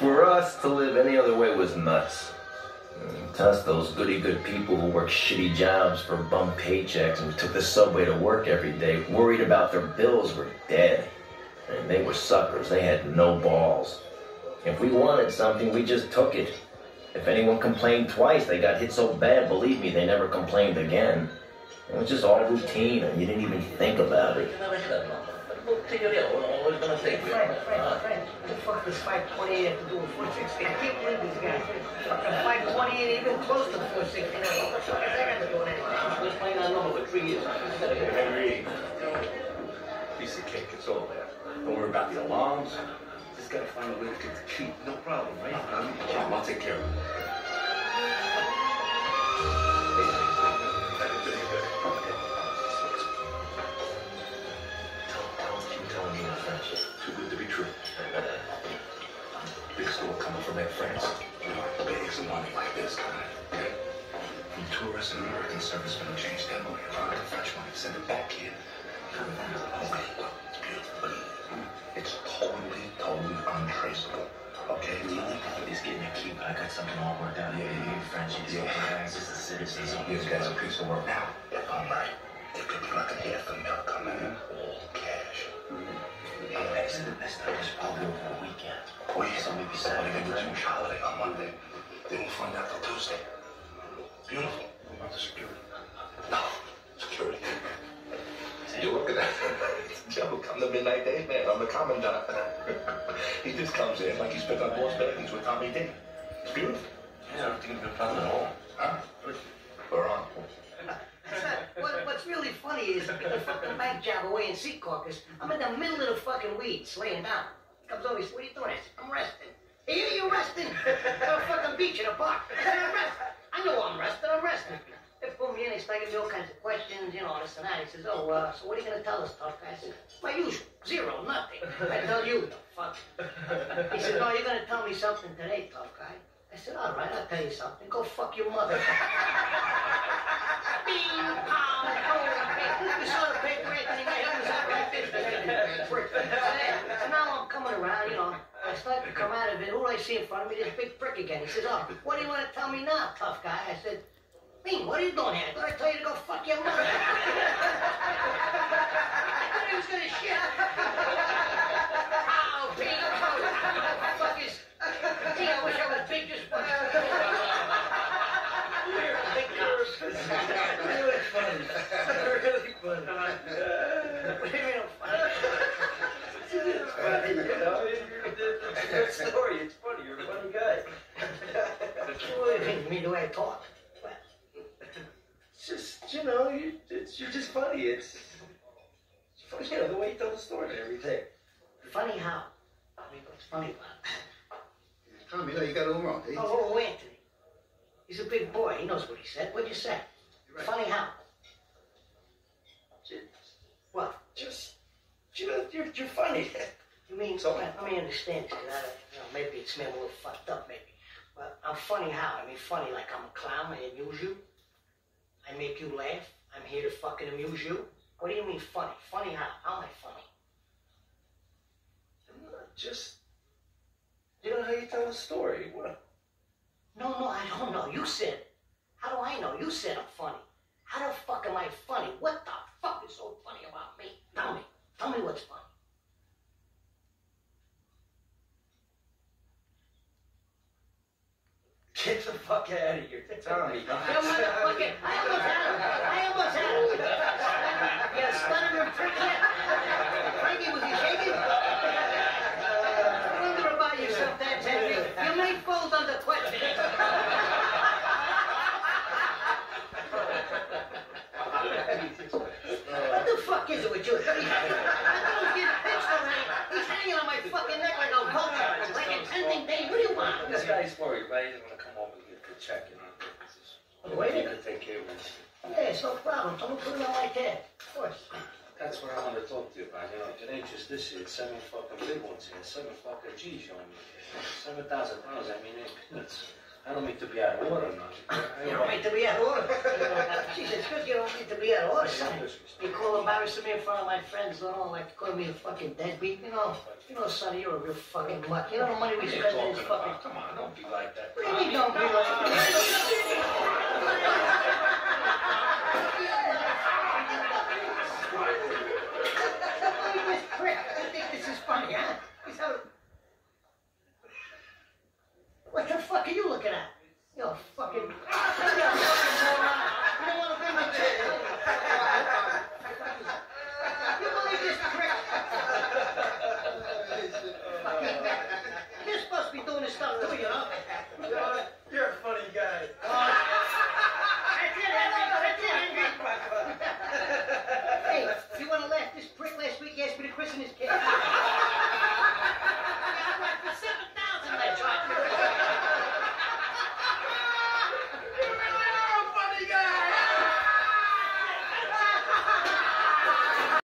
For us to live any other way was nuts. Mm, To us, those goody good people who worked shitty jobs for bum paychecks and took the subway to work every day, worried about their bills, were dead. And they were suckers. They had no balls. If we wanted something, we just took it. If anyone complained twice, they got hit so bad, believe me, they never complained again. It was just all routine, and you didn't even think about it. Frank, Frank, Frank, what the fuck does 528 have to do with 460? I can't believe this guy. Fucking 528 even close to 460. What the fuck is that got to do with playing that number for three years. Henry, piece of cake, it's all there. Don't worry about the alarms. Just gotta find a way to get the key. No problem, right? I'll take care of it. Telling me the French. Too good to be true. Big store coming from Air France. You know, bags of money like this kind, okay? From tourists and American servicemen who change their money around to French money, send it back here. Okay, look, it's beautiful, it's totally, totally untraceable. Okay? You think he's getting a key, but I got something all worked out. Yeah, yeah, yeah. French, he's Yeah. guys, just a citizen. This guy's a piece of work. Now, if I'm right, it could be like a half a mil coming in. I said the best time is probably over the weekend. Oh. So maybe Saturday, Saturday. the Jewish holiday on Monday. They won't find out till Tuesday. Beautiful. What about the security? No, security. You look at that. Joe, come to midnight day, man. I'm the commandant. he just comes in like he's been on boss babies with Tommy D. It's beautiful. Yeah, I don't think it'll be a problem at all. Huh? We're on. That's not, what, what's really funny is the fucking bank job away in Secaucus. I'm in the middle of the fucking weeds, laying down. He comes over, he says, what are you doing? I said, I'm resting. Hey, you resting? On a fucking beach in a park. I said, I'm resting. I know I'm resting, I'm resting. They pull me in, they start giving me all kinds of questions, you know, this and that. He says, oh, uh, so what are you gonna tell us, tough guy? I said, my usual, zero, nothing. I tell you, the fuck. He said, no, you're gonna tell me something today, tough guy. I said, all right, I'll tell you something. Go fuck your mother. Bing, pow, boom. You saw the. So now I'm coming around, you know. I start to come out of it. Who do I see in front of me? This big prick again. He says, oh, what do you want to tell me now, tough guy? I said, Bing, what are you doing here? I thought I tell you to go fuck your mother. I thought he was gonna shit. Pow, Bing, pow. Fuck is... Gee, I wish I was big just for Big cops. Really funny. really funny. What do you mean I'm funny? Good story. It's funny. You're a funny guy. Do you mean? You mean the way I talk? It's just, you know, you, it's, you're just funny. It's, it's funny, you know, the way you tell the story and everything. Funny how? I mean, what's funny about? Tommy, no, you got it all wrong. Oh, oh, Anthony. He's a big boy. He knows what he said. What'd you say? right. Funny how? Just, What? just, you know, you're, you're funny. You mean, So- let me understand this, I, you know, maybe it's me, I'm a little fucked up, maybe. But I'm funny how? I mean, funny like I'm a clown, I amuse you. I make you laugh. I'm here to fucking amuse you. What do you mean funny? Funny how? How am I funny? I'm not Just, you know how you tell a story. What? No, no, I don't know. You said. How do I know? You said I'm funny. How the fuck am I funny? What the fuck is so funny about me? Tell me. Tell me what's funny. Get the fuck out of here. Tommy. You motherfucker! I almost had him! I almost had him! You stuttering prick yet? Frankie, was he shaking? Wonder about yourself, that's Henry. You may fold under question. What the fuck is it with you? I thought I was getting pitched already. He's hanging on my fucking neck like a vulture, like a tempting thing. What do you want? This guy's worried, right? He's gonna come over here to check, you know. Wait a minute. care of this. Yeah, it's no problem. Don't put it on like that. Of course. That's what I want to talk to you about. You know, it ain't just this here. It's seven fucking big ones here. Seven fucking G's, you know. Seven thousand dollars. I mean, ain't peanuts. I don't mean to be out of order, Nazi. I You don't mean to be out of order. Jesus, good, you don't mean to be out of order, son. You call embarrassing me in front of my friends, don't know, like calling me a fucking deadbeat, you know? You know, sonny, you're a real fucking mutt. You know the money we What are you spend in this fucking... Come on, don't be like that. What do you mean don't be like... This prick, I think this is funny, huh? He's having...